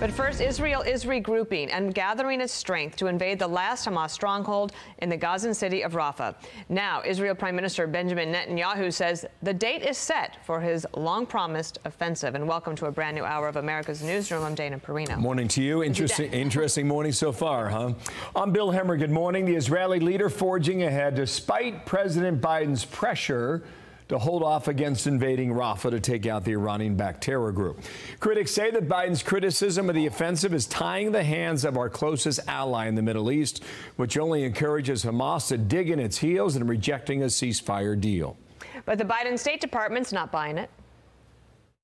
But first, Israel is regrouping and gathering its strength to invade the last Hamas stronghold in the Gazan city of Rafah. Now, Israel Prime Minister Benjamin Netanyahu says the date is set for his long promised offensive. And welcome to a brand new hour of America's Newsroom. I'm Dana Perino. Morning to you. Interesting, interesting morning so far, huh? I'm Bill Hemmer. Good morning. The Israeli leader forging ahead despite President Biden's pressure to hold off against invading Rafah to take out the Iranian-backed terror group. Critics say that Biden's criticism of the offensive is tying the hands of our closest ally in the Middle East, which only encourages Hamas to dig in its heels and rejecting a ceasefire deal. But the Biden State Department's not buying it.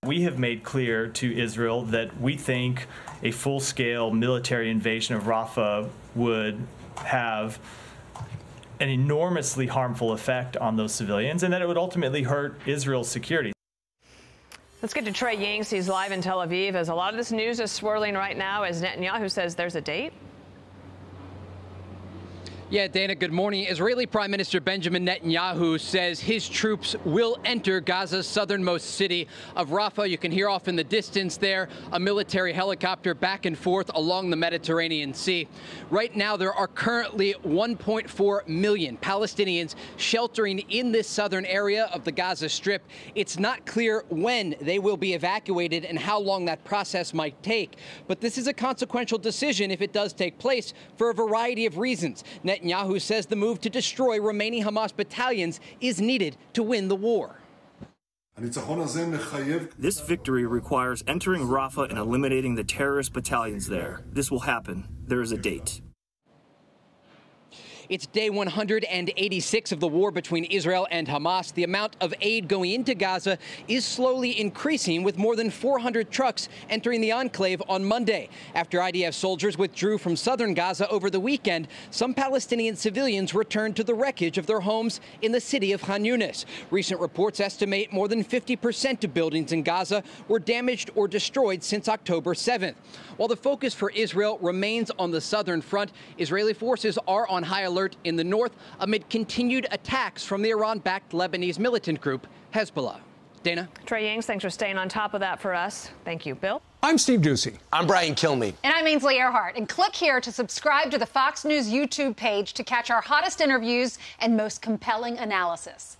We have made clear to Israel that we think a full scale military invasion of Rafah would have an enormously harmful effect on those civilians and that it would ultimately hurt Israel's security. Let's get to Trey Yingst. He's live in Tel Aviv as a lot of this news is swirling right now as Netanyahu says there's a date. Yeah, Dana, good morning. Israeli Prime Minister Benjamin Netanyahu says his troops will enter Gaza's southernmost city of Rafah. You can hear off in the distance there a military helicopter back and forth along the Mediterranean Sea. Right now, there are currently 1.4 million Palestinians sheltering in this southern area of the Gaza Strip. It's not clear when they will be evacuated and how long that process might take. But this is a consequential decision if it does take place for a variety of reasons. Netanyahu says the move to destroy remaining Hamas battalions is needed to win the war. This victory requires entering Rafah and eliminating the terrorist battalions there. This will happen. There is a date. It's day 186 of the war between Israel and Hamas. The amount of aid going into Gaza is slowly increasing, with more than 400 trucks entering the enclave on Monday. After IDF soldiers withdrew from southern Gaza over the weekend, some Palestinian civilians returned to the wreckage of their homes in the city of Khan Yunis. Recent reports estimate more than 50% of buildings in Gaza were damaged or destroyed since October 7th. While the focus for Israel remains on the southern front, Israeli forces are on high alert in the north amid continued attacks from the Iran-backed Lebanese militant group Hezbollah. Dana? Trey Yingst, thanks for staying on top of that for us. Thank you. Bill? I'm Steve Doocy. I'm Brian Kilmeade. And I'm Ainsley Earhardt. And click here to subscribe to the Fox News YouTube page to catch our hottest interviews and most compelling analysis.